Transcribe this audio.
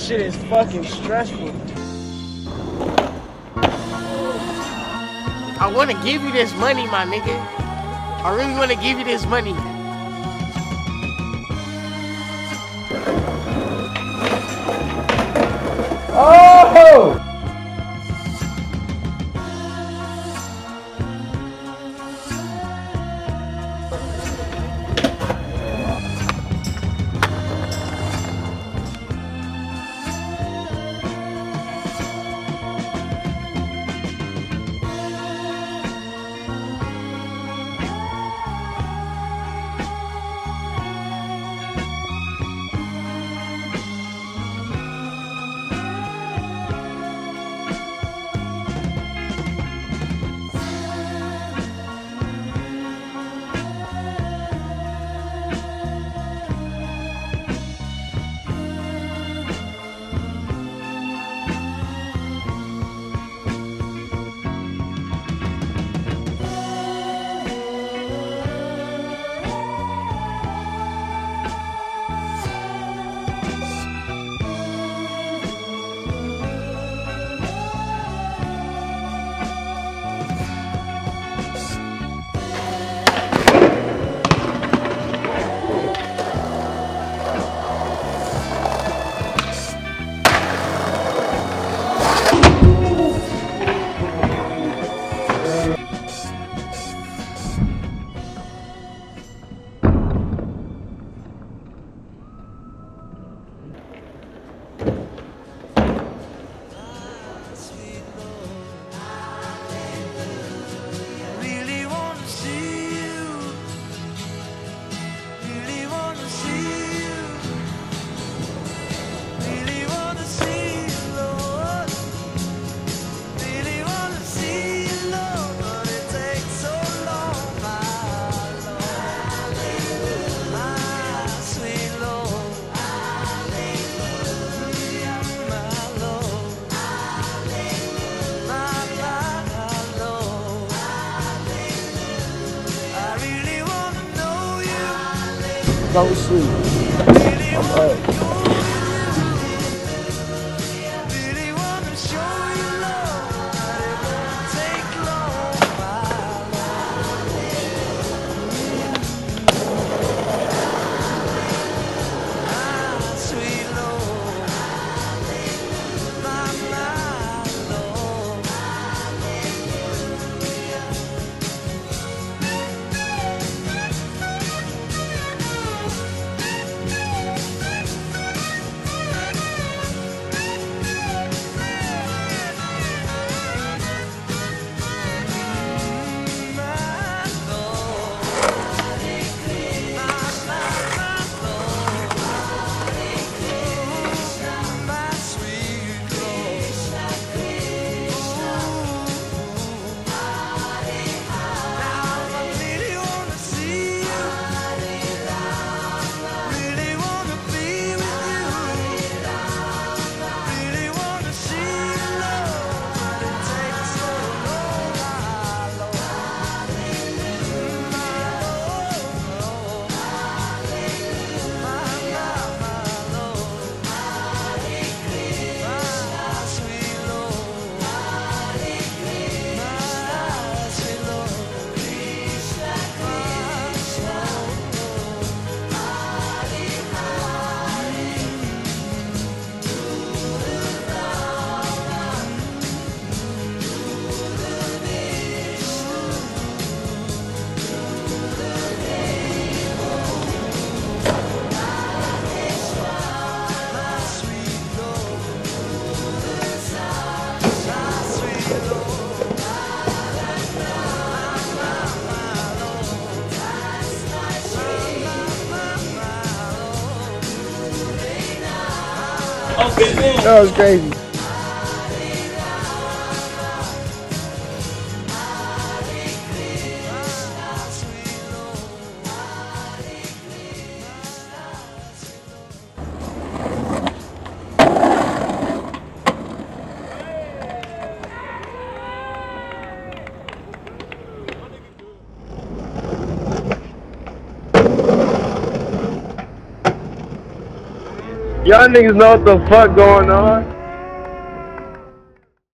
Shit is fucking stressful. I want to give you this money, my nigga. I really want to give you this money. Oh! go sleep. I'm up. That was crazy. Y'all niggas know what the fuck going on.